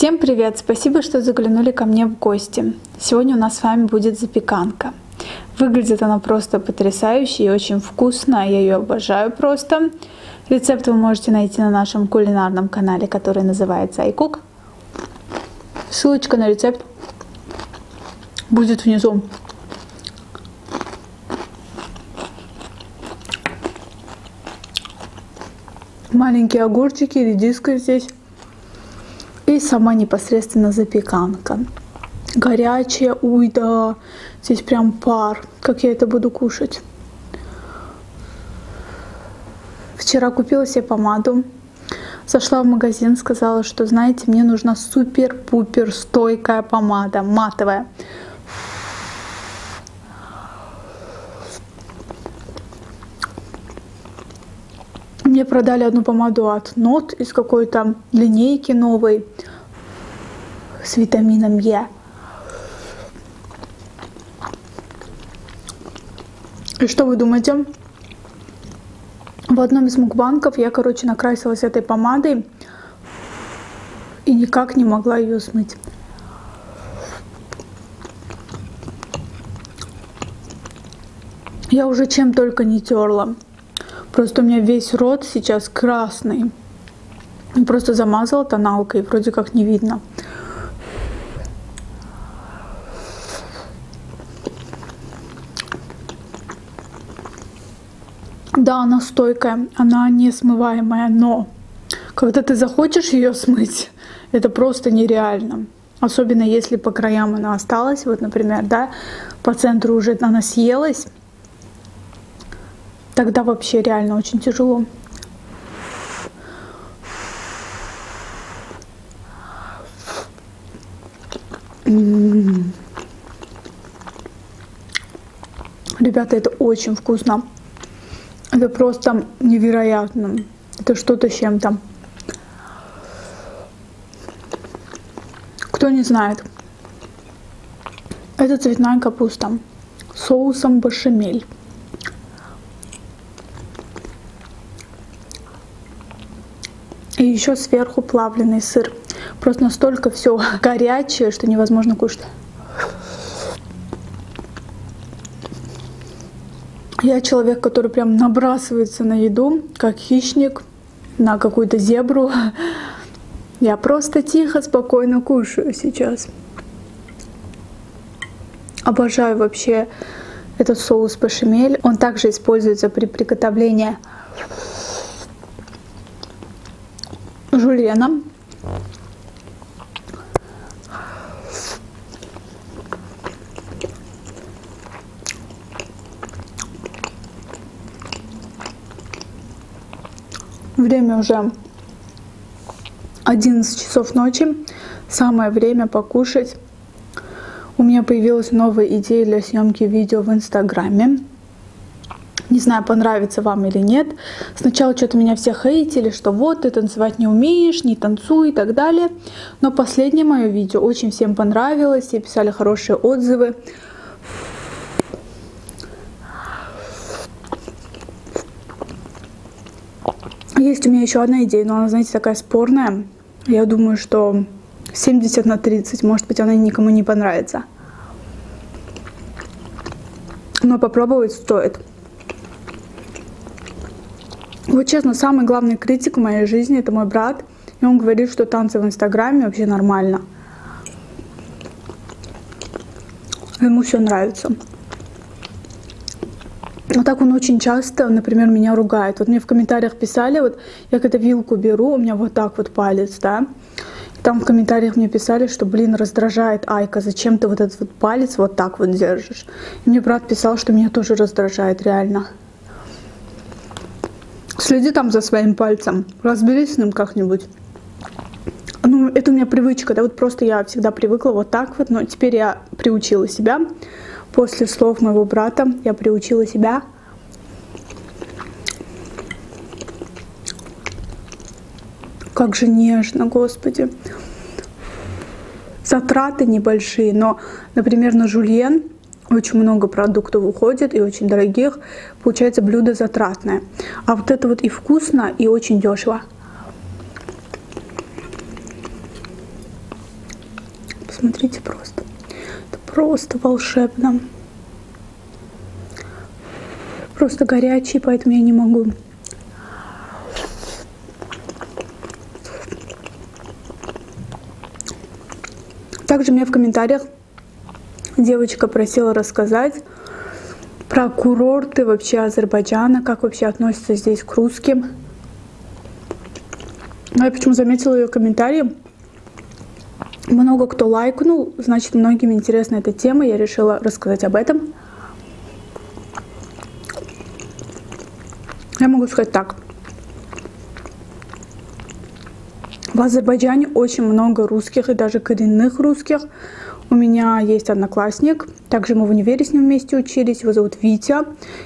Всем привет! Спасибо, что заглянули ко мне в гости. Сегодня у нас с вами будет запеканка. Выглядит она просто потрясающе и очень вкусно. Я ее обожаю просто. Рецепт вы можете найти на нашем кулинарном канале, который называется iCook. Ссылочка на рецепт будет внизу. Маленькие огурчики, редиска здесь. И сама непосредственно запеканка. Горячая, уй, да, здесь прям пар. Как я это буду кушать? Вчера купила себе помаду. Зашла в магазин, сказала, что, знаете, мне нужна супер-пупер стойкая помада, матовая. Мне продали одну помаду от Нот из какой-то линейки новой с витамином Е. И что вы думаете? В одном из мукбанков я, короче, накрасилась этой помадой и никак не могла ее смыть. Я уже чем только не терла. Просто у меня весь рот сейчас красный. Просто замазала тоналкой, вроде как не видно. Да, она стойкая, она не смываемая, но когда ты захочешь ее смыть, это просто нереально. Особенно если по краям она осталась, вот, например, да, по центру уже она съелась, тогда вообще реально очень тяжело. Ребята, это очень вкусно. Это просто невероятно. Это что-то с чем-то. Кто не знает, это цветная капуста с соусом башамель. И еще сверху плавленый сыр. Просто настолько все горячее, что невозможно кушать. Я человек, который прям набрасывается на еду, как хищник, на какую-то зебру. Я просто тихо, спокойно кушаю сейчас. Обожаю вообще этот соус бешамель. Он также используется при приготовлении жульена. Время уже 11 часов ночи. Самое время покушать. У меня появилась новая идея для съемки видео в Инстаграме. Не знаю, понравится вам или нет. Сначала что-то меня все хейтили, что вот ты танцевать не умеешь, не танцуй и так далее. Но последнее мое видео очень всем понравилось, все писали хорошие отзывы. Есть у меня еще одна идея, но она, знаете, такая спорная. Я думаю, что 70 на 30, может быть, она никому не понравится. Но попробовать стоит. Вот честно, самый главный критик в моей жизни это мой брат. И он говорит, что танцы в Инстаграме вообще нормально. Ему все нравится. Вот так он очень часто, например, меня ругает. Вот мне в комментариях писали, вот я когда вилку беру, у меня вот так вот палец, да. Там в комментариях мне писали, что, блин, раздражает Айка, зачем ты вот этот вот палец вот так вот держишь. И мне брат писал, что меня тоже раздражает, реально. Следи там за своим пальцем, разберись с ним как-нибудь. Ну, это у меня привычка, да, вот просто я всегда привыкла вот так вот, но теперь я приучила себя После слов моего брата я приучила себя Как же нежно, Господи. Затраты небольшие, но, например, на жульен очень много продуктов уходит и очень дорогих. Получается блюдо затратное. А вот это вот и вкусно, и очень дешево. Посмотрите просто. Просто волшебно. Просто горячий, поэтому я не могу. Также мне в комментариях девочка просила рассказать про курорты вообще Азербайджана, как вообще относятся здесь к русским. Ну, я почему заметила ее комментарии. Много кто лайкнул, значит, многим интересна эта тема. Я решила рассказать об этом. Я могу сказать так. В Азербайджане очень много русских и даже коренных русских. У меня есть одноклассник, также мы в универе с ним вместе учились, его зовут Витя,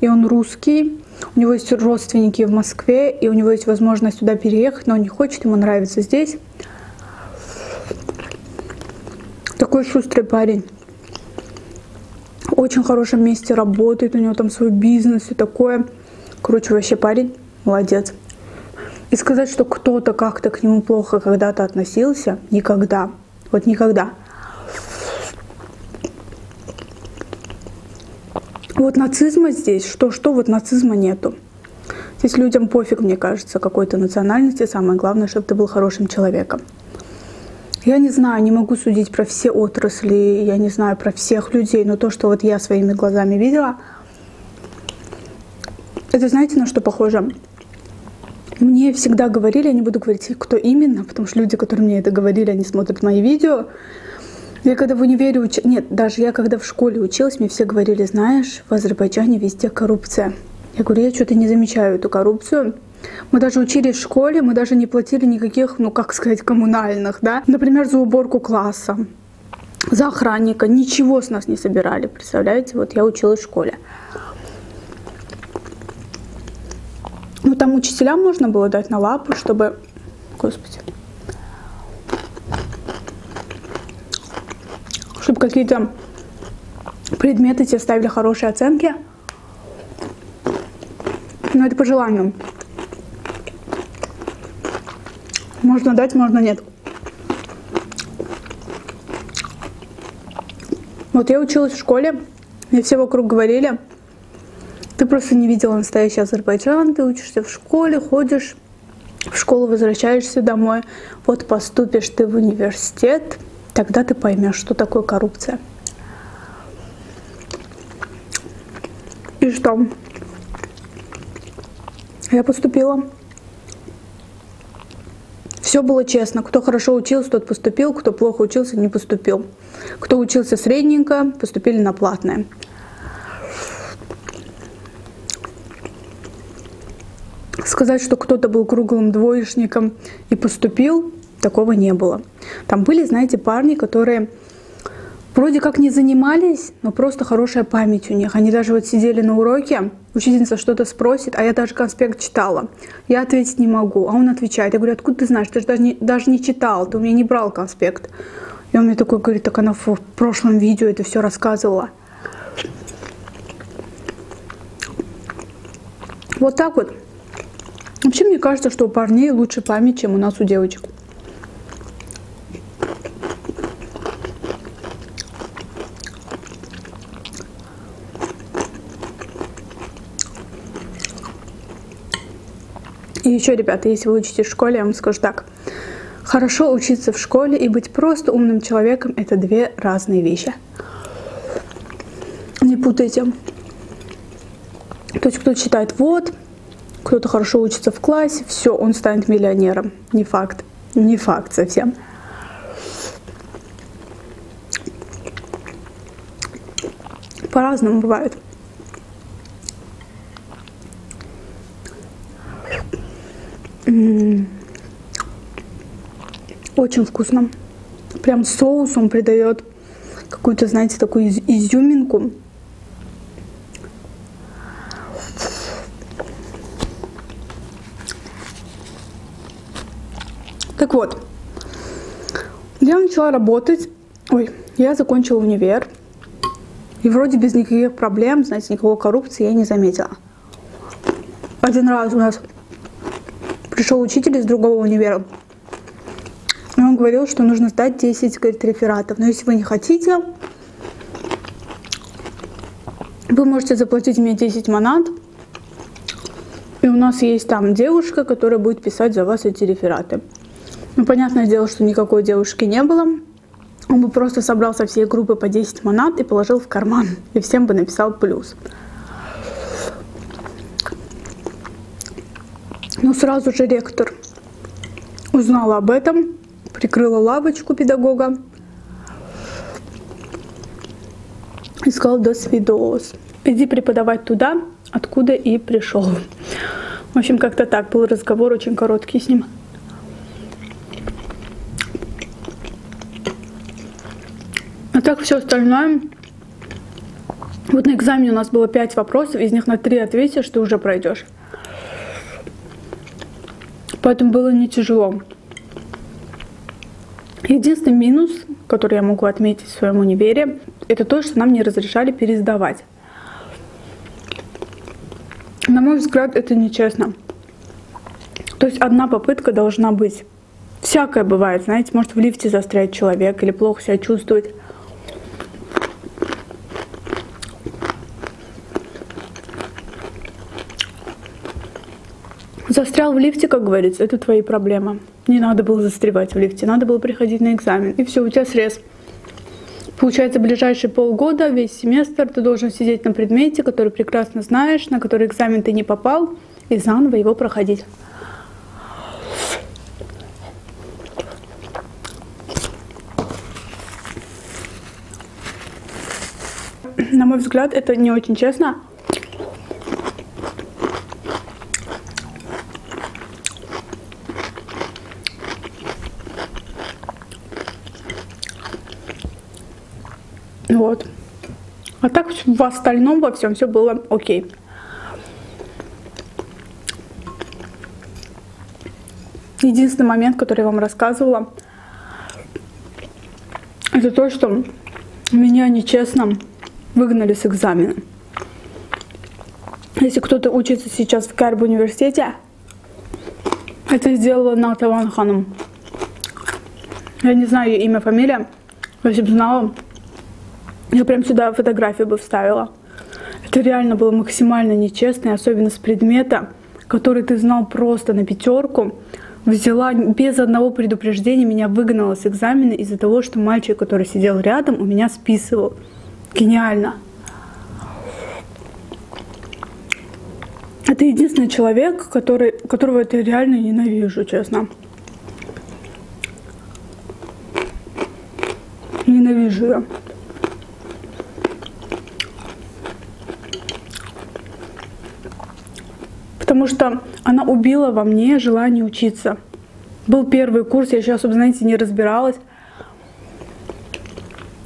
и он русский. У него есть родственники в Москве, и у него есть возможность туда переехать, но он не хочет, ему нравится здесь. Такой шустрый парень. Очень хорошем месте работает, у него там свой бизнес и такое. Короче, вообще парень молодец. И сказать, что кто-то как-то к нему плохо когда-то относился, никогда. Вот никогда. Вот нацизма здесь, что-что, вот нацизма нету. Здесь людям пофиг, мне кажется, какой-то национальности. Самое главное, чтобы ты был хорошим человеком. Я не знаю, не могу судить про все отрасли, я не знаю про всех людей, но то, что вот я своими глазами видела, это знаете, на что похоже? Мне всегда говорили, я не буду говорить, кто именно, потому что люди, которые мне это говорили, они смотрят мои видео, я когда в универе училась, нет, даже я когда в школе училась, мне все говорили, знаешь, в Азербайджане везде коррупция. Я говорю, я что-то не замечаю эту коррупцию. Мы даже учились в школе, мы даже не платили никаких, ну как сказать, коммунальных, да. Например, за уборку класса, за охранника. Ничего с нас не собирали, представляете? Вот я училась в школе. Ну там учителям можно было дать на лапу, чтобы... Господи. чтобы какие-то предметы тебе ставили хорошие оценки. Но это по желанию. Можно дать, можно нет. Вот я училась в школе, мне все вокруг говорили, ты просто не видела настоящий Азербайджан, ты учишься в школе, ходишь в школу, возвращаешься домой, вот поступишь ты в университет, Тогда ты поймешь, что такое коррупция. И что? Я поступила. Все было честно. Кто хорошо учился, тот поступил, кто плохо учился, не поступил. Кто учился средненько, поступили на платное. Сказать, что кто-то был круглым двоечником и поступил, такого не было. Там были, знаете, парни, которые вроде как не занимались, но просто хорошая память у них. Они даже вот сидели на уроке, учительница что-то спросит, а я даже конспект читала. Я ответить не могу, а он отвечает. Я говорю, откуда ты знаешь? Ты же даже не, даже не читал, ты у меня не брал конспект. И он мне такой говорит, так она в прошлом видео это все рассказывала. Вот так вот. Вообще, мне кажется, что у парней лучше память, чем у нас у девочек. И еще, ребята, если вы учитесь в школе, я вам скажу так. Хорошо учиться в школе и быть просто умным человеком – это две разные вещи. Не путайте. То есть кто читает вот, кто-то хорошо учится в классе, все, он станет миллионером. Не факт. Не факт совсем. По-разному бывает. Очень вкусно. Прям соус он придает какую-то, знаете, такую изюминку. Так вот, я начала работать, ой, я закончила универ, и вроде без никаких проблем, знаете, никакой коррупции я не заметила. Один раз у нас пришел учитель из другого универа, Он говорил, что нужно сдать 10 говорит, рефератов. Но если вы не хотите, вы можете заплатить мне 10 монат. И у нас есть там девушка, которая будет писать за вас эти рефераты. Ну, понятное дело, что никакой девушки не было. Он бы просто собрал со всей группы по 10 монат и положил в карман. И всем бы написал плюс. Но сразу же ректор узнала об этом, прикрыла лавочку педагога и сказал до свидос. Иди преподавать туда, откуда и пришел. В общем, как-то так был разговор очень короткий с ним. А так все остальное. Вот на экзамене у нас было 5 вопросов, из них на 3 ответишь, ты уже пройдешь. Поэтому было не тяжело. Единственный минус, который я могу отметить в своем универе, это то, что нам не разрешали пересдавать. На мой взгляд, это нечестно. То есть одна попытка должна быть. Всякое бывает, знаете, может в лифте застрять человек или плохо себя чувствовать. Застрял в лифте, как говорится, это твои проблемы. Не надо было застревать в лифте, надо было приходить на экзамен. И все, у тебя срез. Получается, ближайшие полгода, весь семестр ты должен сидеть на предмете, который прекрасно знаешь, на который экзамен ты не попал, и заново его проходить. На мой взгляд, это не очень честно. Вот. А так в остальном во всем все было окей. Единственный момент, который я вам рассказывала, это то, что меня нечестно выгнали с экзамена. Если кто-то учится сейчас в Карб университете, это сделала Натаван Ханом. Я не знаю ее имя, фамилия. Если бы знала, я прям сюда фотографию бы вставила. Это реально было максимально нечестно, особенно с предмета, который ты знал просто на пятерку. Взяла без одного предупреждения, меня выгнала с экзамена из-за того, что мальчик, который сидел рядом, у меня списывал. Гениально. Это единственный человек, который, которого я реально ненавижу, честно. Ненавижу я. Потому что она убила во мне желание учиться. Был первый курс, я еще особо, знаете, не разбиралась.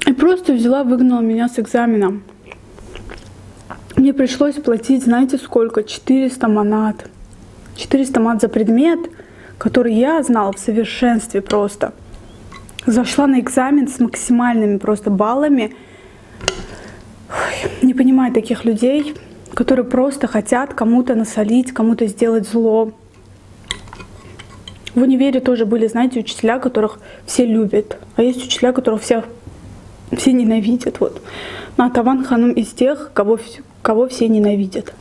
И просто взяла, выгнала меня с экзамена. Мне пришлось платить, знаете, сколько? 400 монат. 400 монат за предмет, который я знала в совершенстве просто. Зашла на экзамен с максимальными просто баллами. Ой, не понимаю таких людей которые просто хотят кому-то насолить, кому-то сделать зло. В универе тоже были, знаете, учителя, которых все любят, а есть учителя, которых всех все ненавидят. Вот. Натаван Ханум из тех, кого, кого все ненавидят.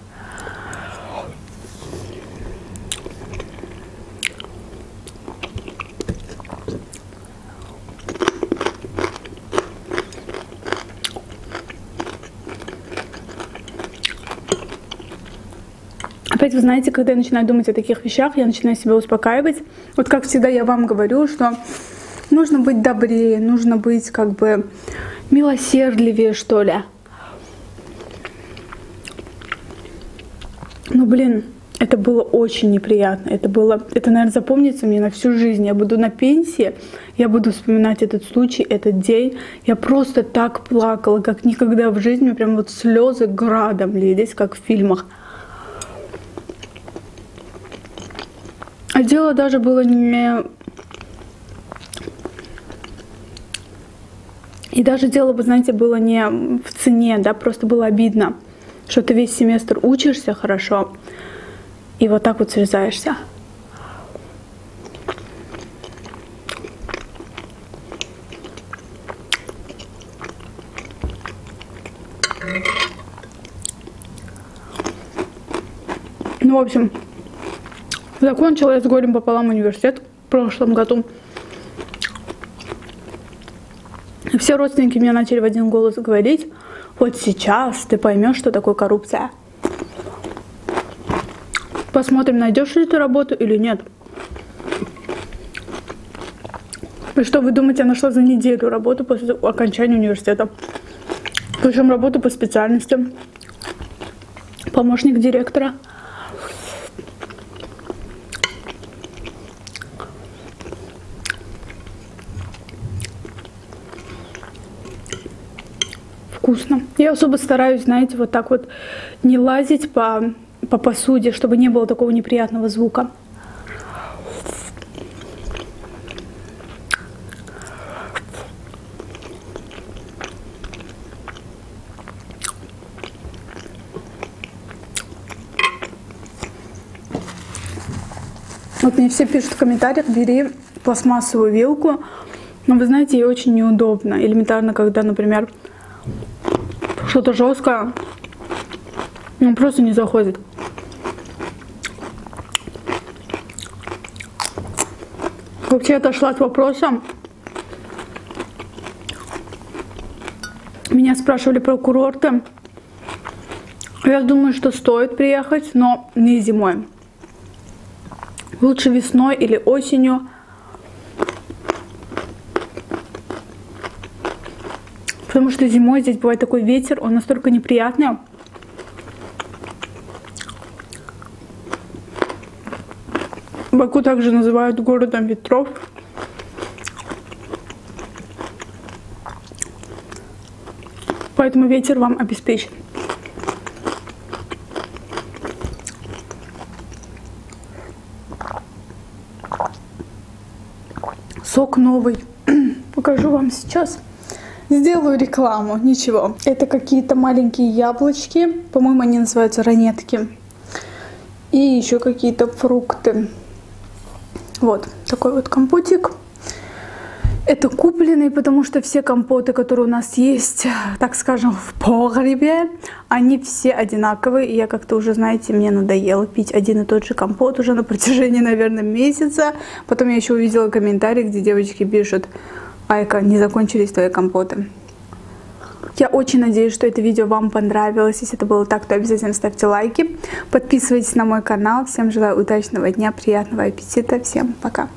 Опять вы знаете, когда я начинаю думать о таких вещах, я начинаю себя успокаивать. Вот как всегда я вам говорю, что нужно быть добрее, нужно быть как бы милосердливее, что ли. Ну, блин, это было очень неприятно. Это было, это, наверное, запомнится мне на всю жизнь. Я буду на пенсии, я буду вспоминать этот случай, этот день. Я просто так плакала, как никогда в жизни. Прям вот слезы градом лились, как в фильмах. А дело даже было не... И даже дело бы, знаете, было не в цене, да, просто было обидно, что ты весь семестр учишься хорошо, и вот так вот срезаешься. Ну, в общем, закончила я с горем пополам университет в прошлом году. Все родственники мне начали в один голос говорить, вот сейчас ты поймешь, что такое коррупция. Посмотрим, найдешь ли ты работу или нет. И что вы думаете, я нашла за неделю работу после окончания университета. Причем работу по специальности. Помощник директора. Вкусно. Я особо стараюсь, знаете, вот так вот не лазить по, по посуде, чтобы не было такого неприятного звука. Вот мне все пишут в комментариях, бери пластмассовую вилку. Но вы знаете, ей очень неудобно. Элементарно, когда, например, что-то жесткое, ну просто не заходит. Вообще отошла от вопроса. Меня спрашивали про курорты. Я думаю, что стоит приехать, но не зимой. Лучше весной или осенью. Потому что зимой здесь бывает такой ветер, он настолько неприятный. Баку также называют городом ветров. Поэтому ветер вам обеспечен. Сок новый. Покажу вам сейчас. Сделаю рекламу, ничего. Это какие-то маленькие яблочки. По-моему, они называются ранетки. И еще какие-то фрукты. Вот такой вот компотик. Это купленный, потому что все компоты, которые у нас есть, так скажем, в погребе, они все одинаковые. И я как-то уже, знаете, мне надоело пить один и тот же компот уже на протяжении, наверное, месяца. Потом я еще увидела комментарий, где девочки пишут, Айка, не закончились твои компоты. Я очень надеюсь, что это видео вам понравилось. Если это было так, то обязательно ставьте лайки. Подписывайтесь на мой канал. Всем желаю удачного дня, приятного аппетита. Всем пока.